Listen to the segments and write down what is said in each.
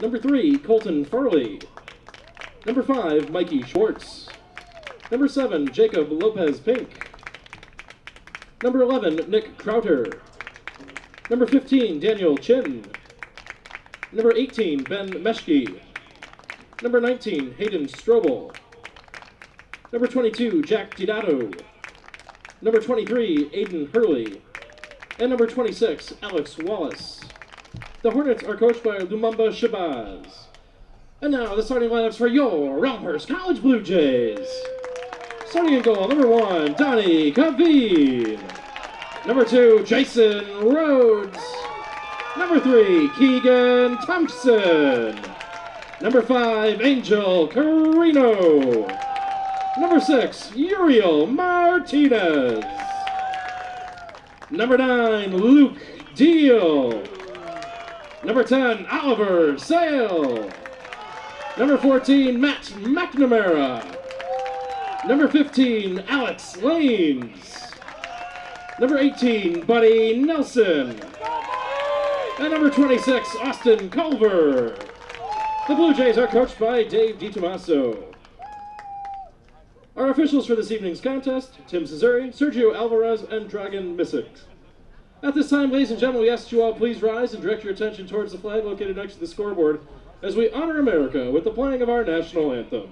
Number three, Colton Farley. Number five, Mikey Schwartz. Number seven, Jacob Lopez Pink. Number 11, Nick Crowter. Number 15, Daniel Chin. Number 18, Ben Meshke. Number 19, Hayden Strobel. Number 22, Jack Didato. Number 23, Aiden Hurley. And number 26, Alex Wallace. The Hornets are coached by Lumumba Shabazz. And now the starting lineups for your Elmhurst College Blue Jays. Starting in goal, number one, Donnie Kaveen. Number two, Jason Rhodes. Number three, Keegan Thompson. Number five, Angel Carino. Number six, Uriel Martinez. Number nine, Luke Deal. Number 10, Oliver Sale. Number 14, Matt McNamara. Number 15, Alex Lanes. Number 18, Buddy Nelson. And number 26, Austin Culver. The Blue Jays are coached by Dave DiTomaso. Our officials for this evening's contest, Tim Cesare, Sergio Alvarez, and Dragon Misick. At this time, ladies and gentlemen, we ask you all please rise and direct your attention towards the flag located next to the scoreboard as we honor America with the playing of our national anthem.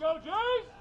Let's go, Jays!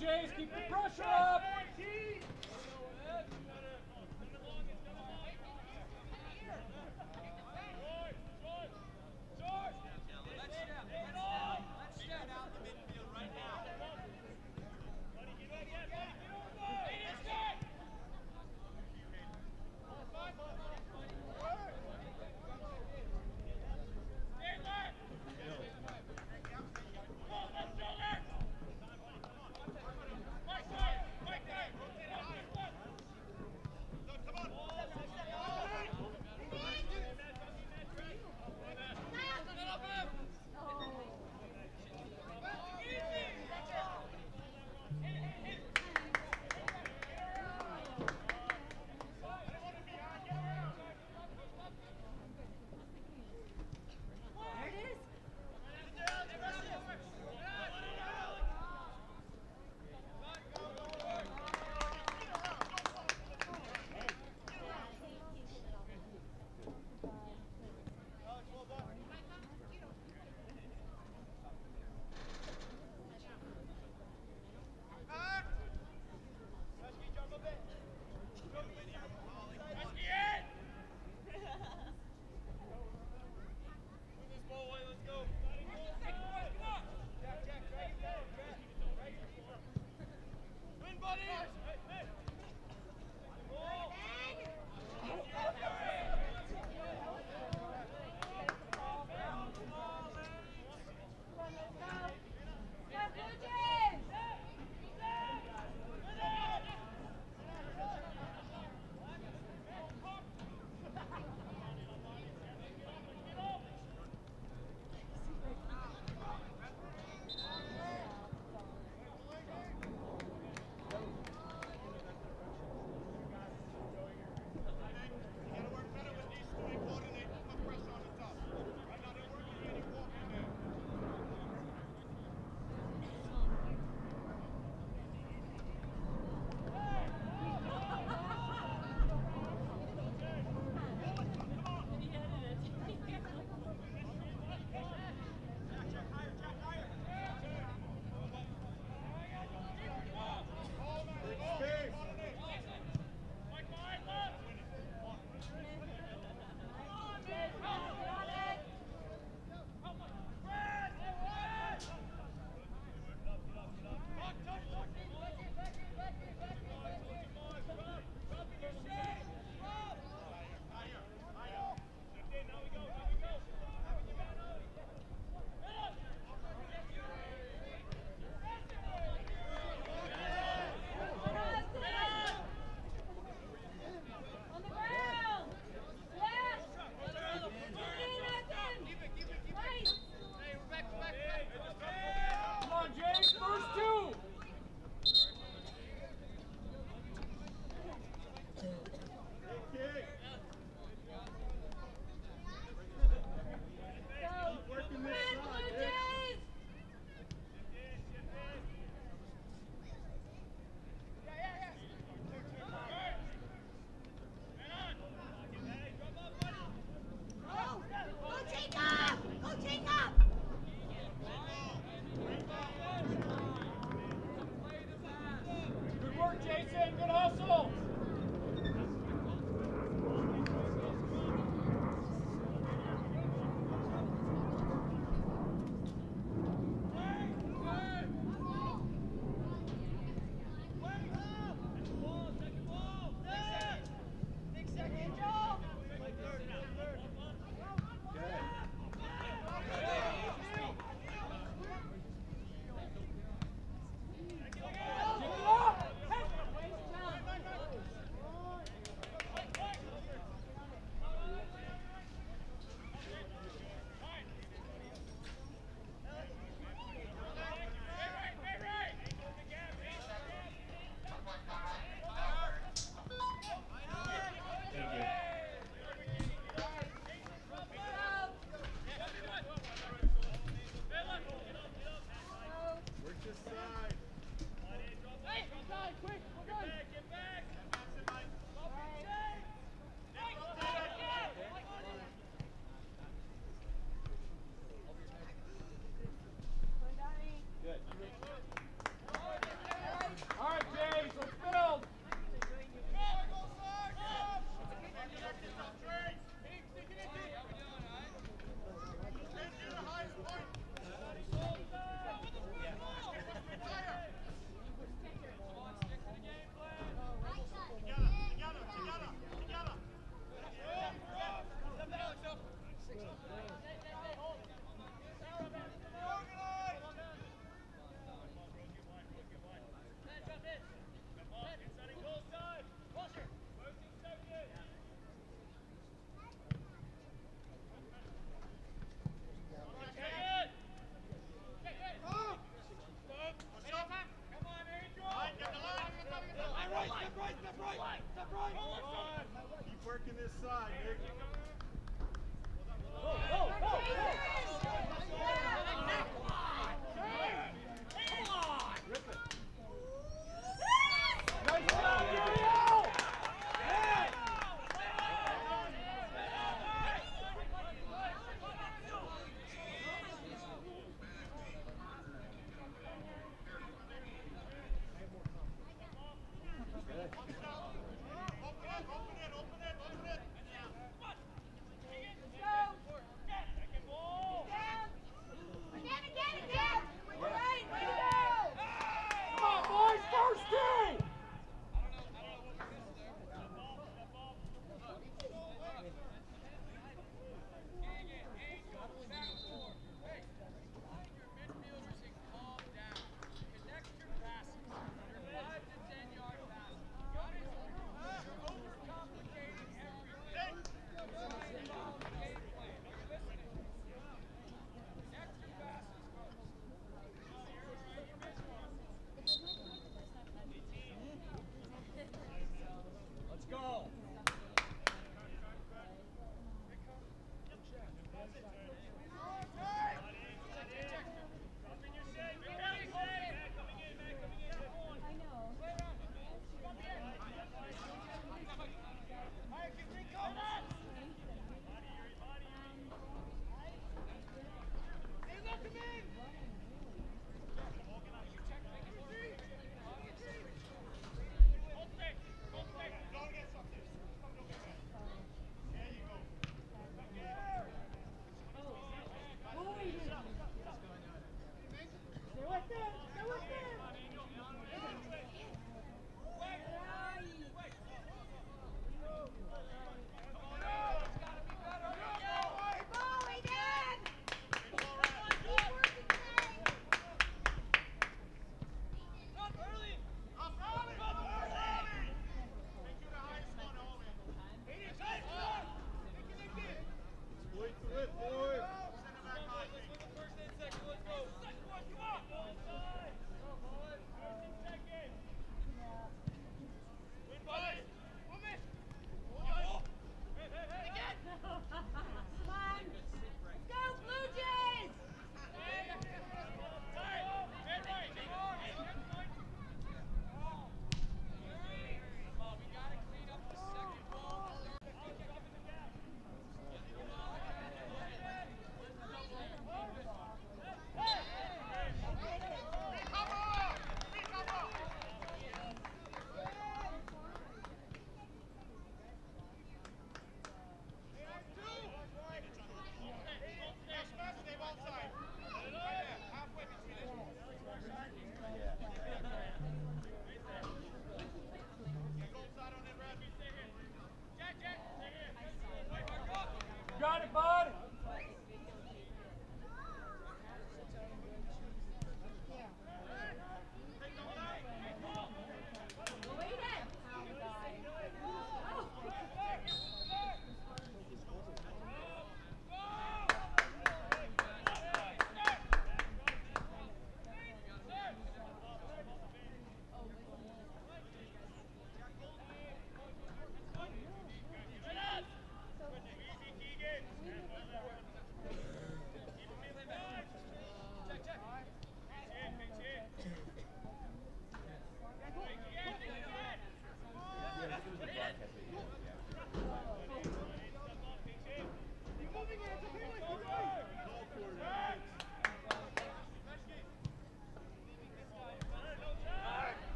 Jays. Keep the pressure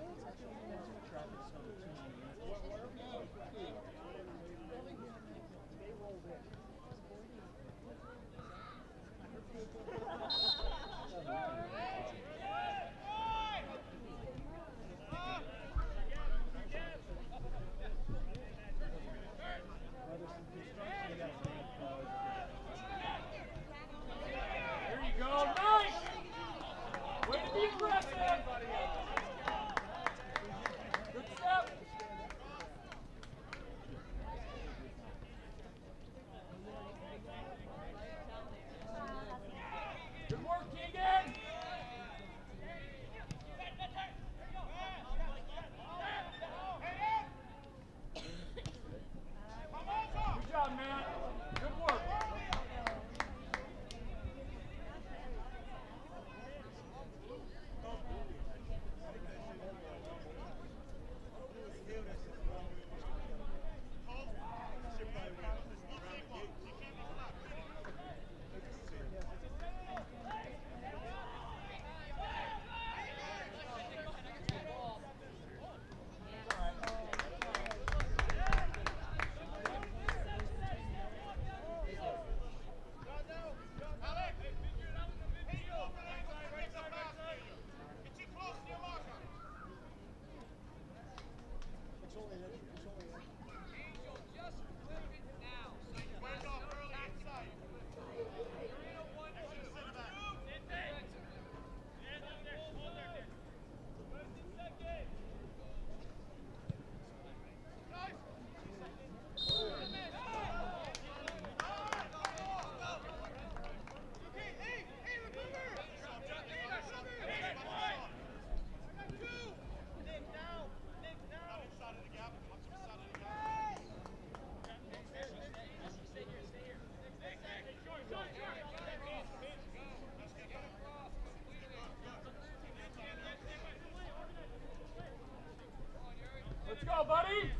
up. There buddy.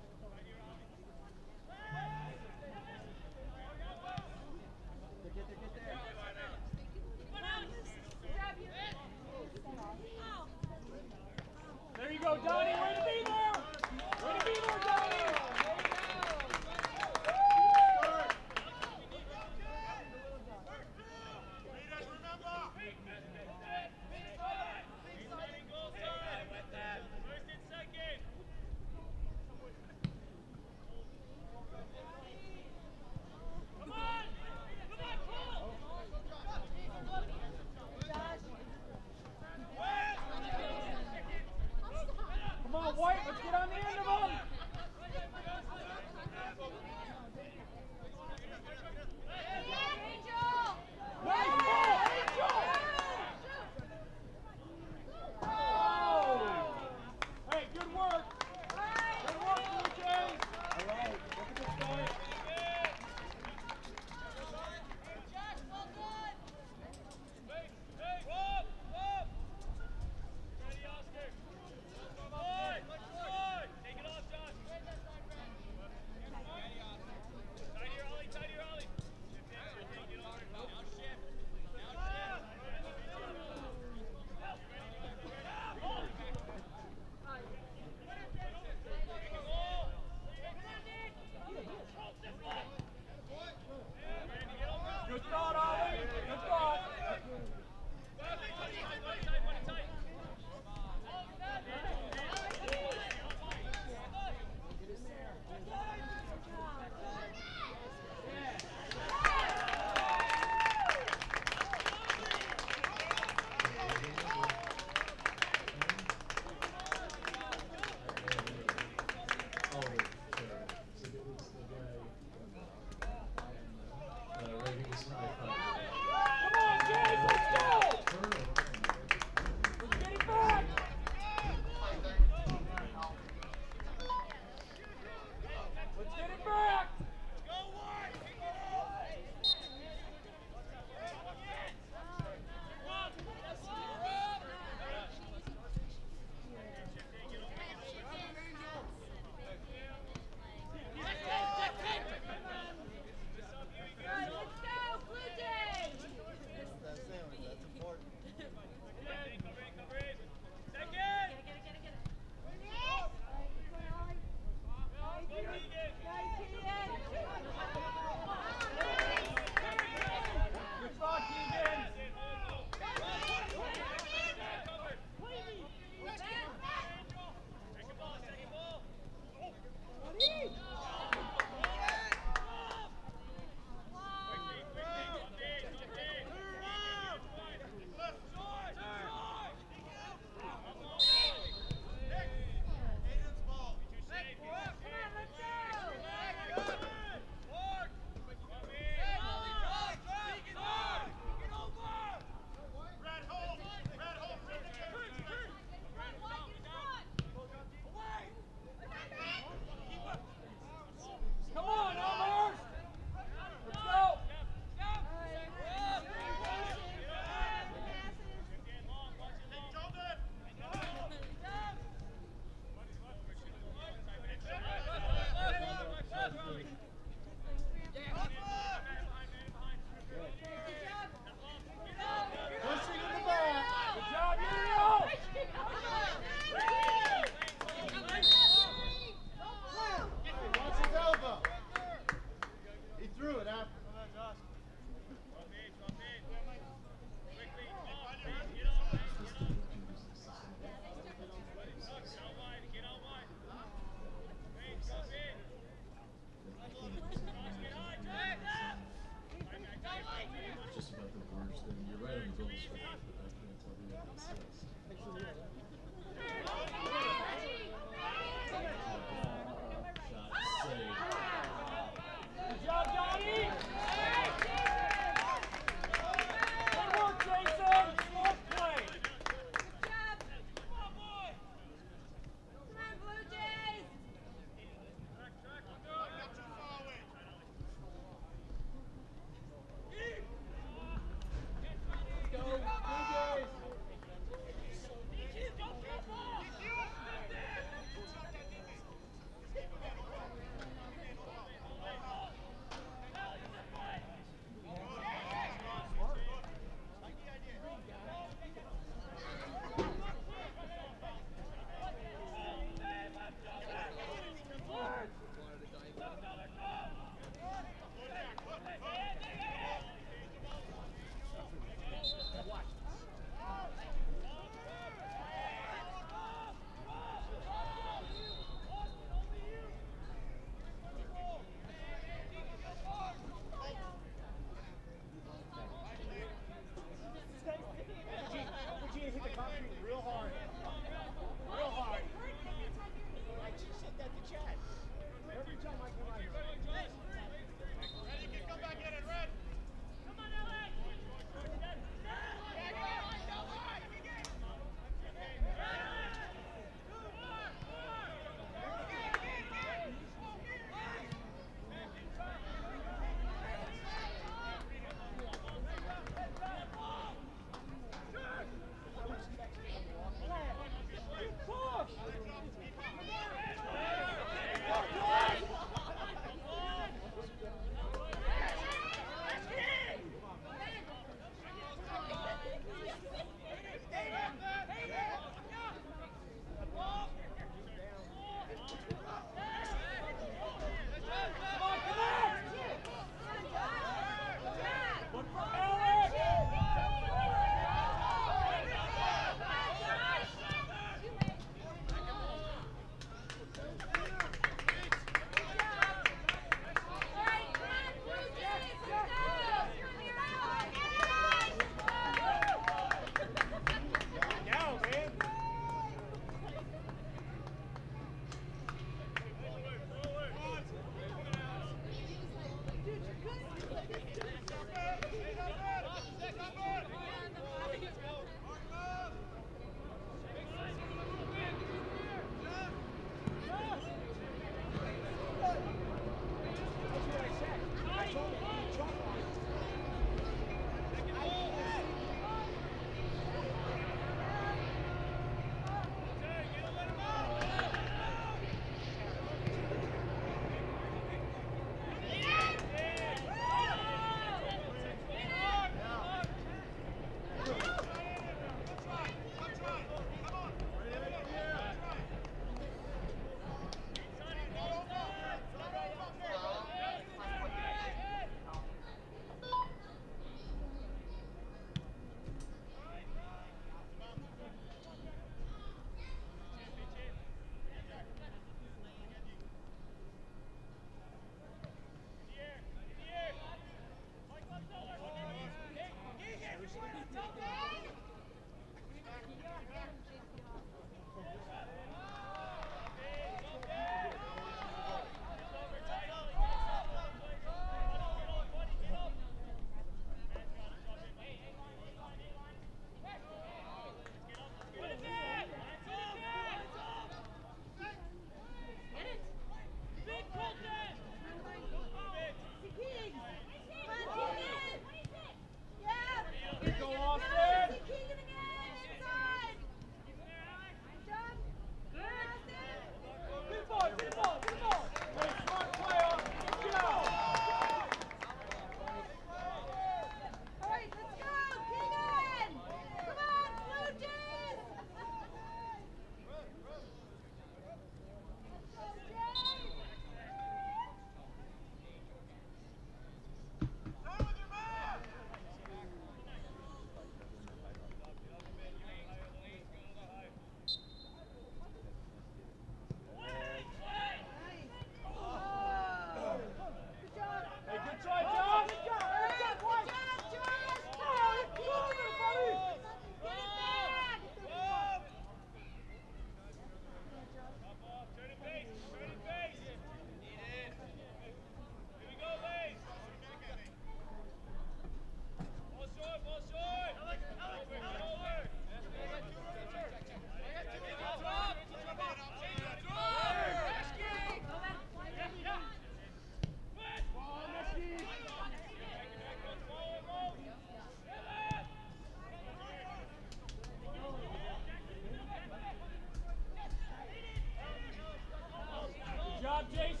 Jason.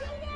Yeah.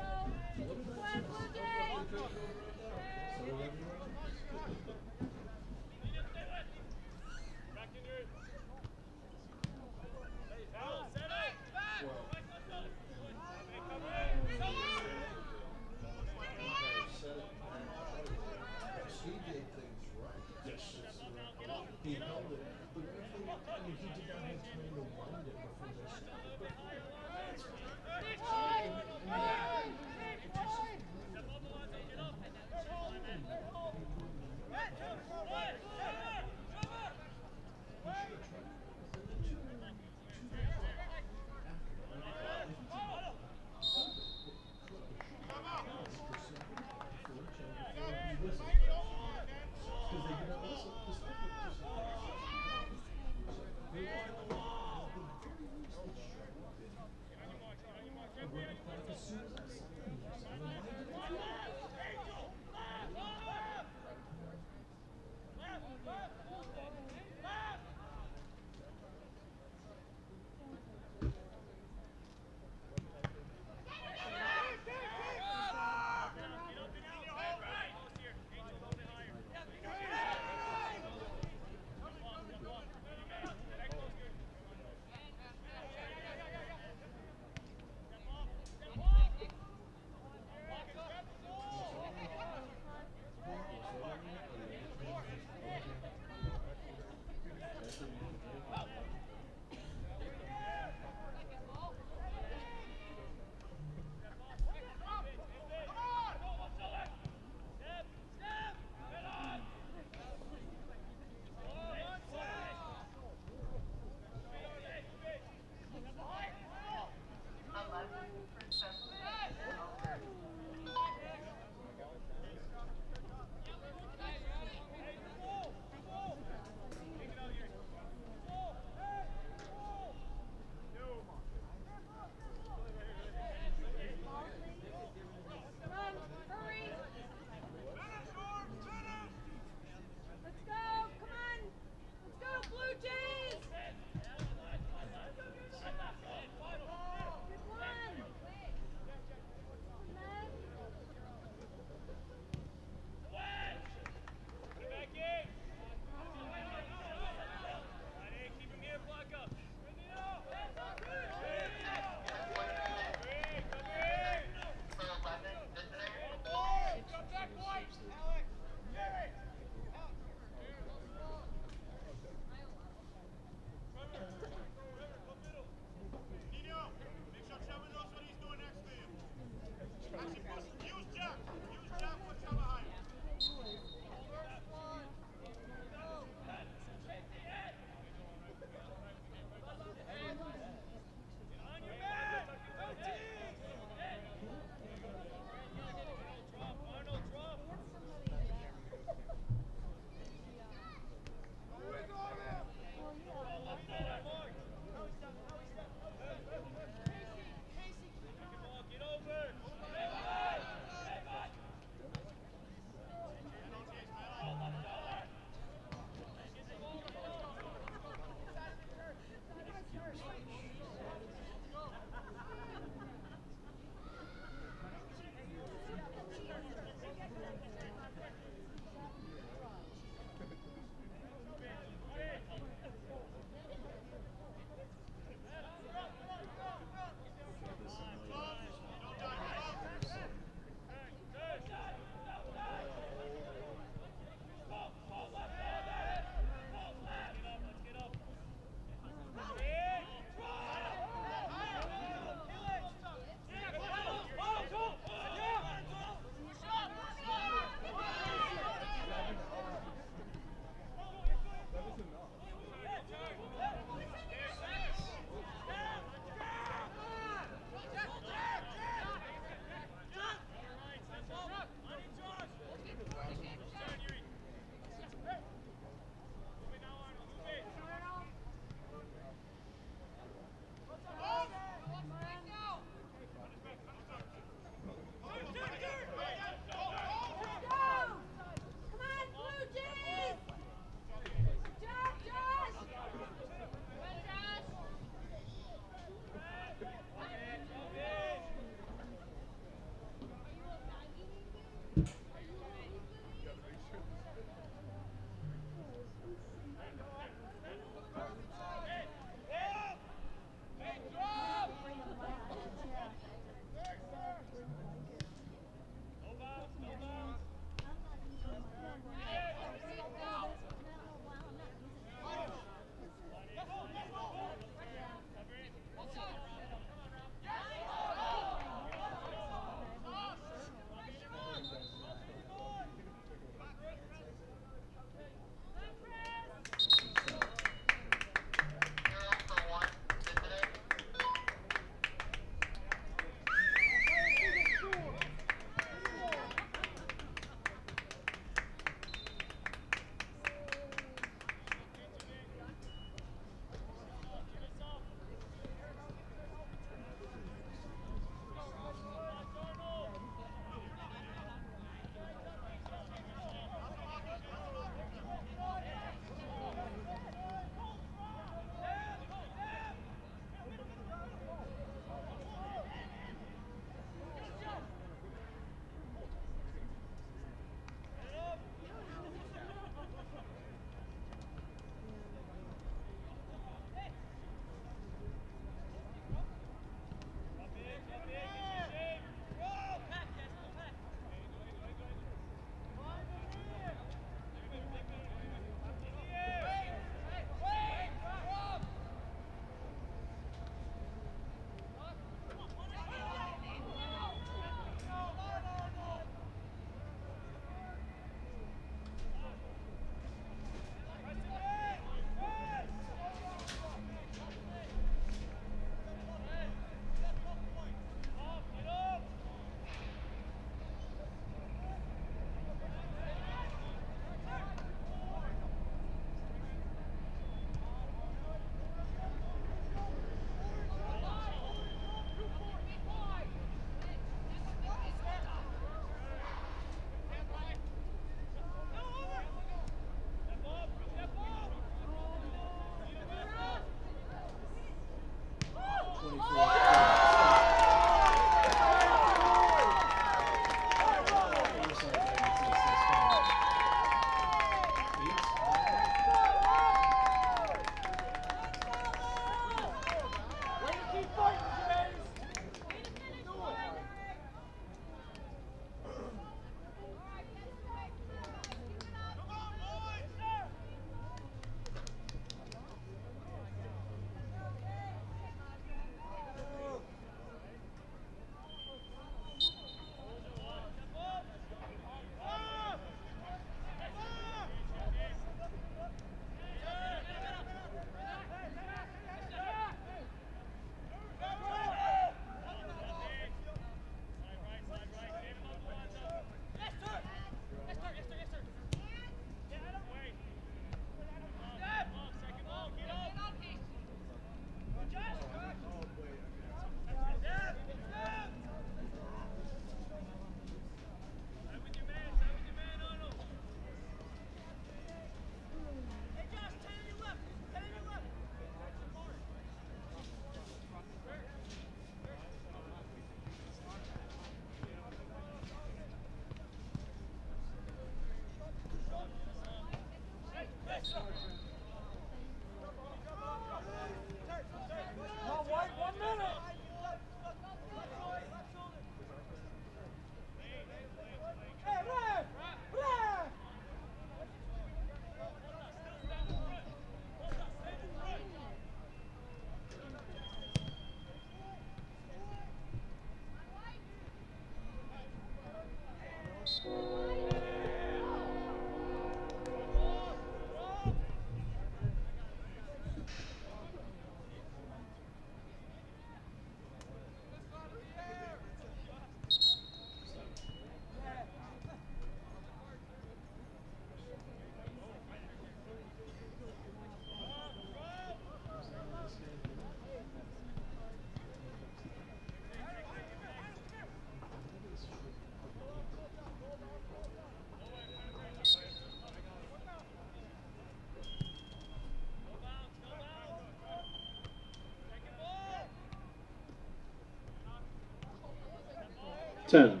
10,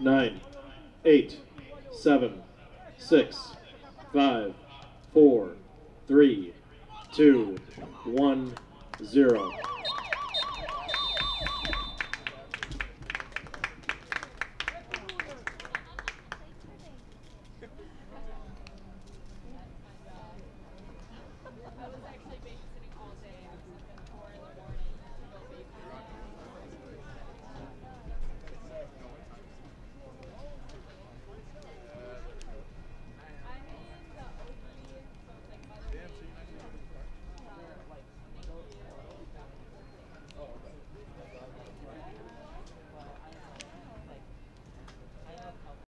9, 8, 7, 6, 5,